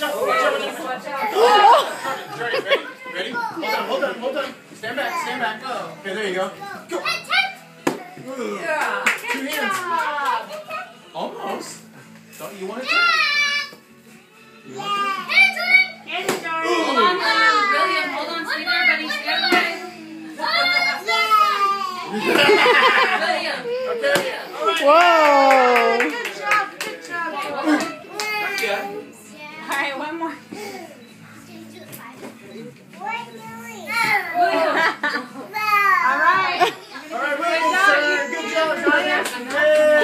watch out. Watch out. Watch out. Oh. Jordan, Jordan, ready? Ready? Hold on, hold on, hold on. Stand back, stand back. Go. Okay, there you go. Go. Yeah. Two hands. Almost. Don't you want to Yeah. Hands want to turn? Hands, Jordan. Hold on, William. Hold on. Stay there, buddy. Stay there, buddy. William. Okay. Whoa. Good job. Good job. Yeah right, one more. All right. All right, Wilson. Good job, Zion.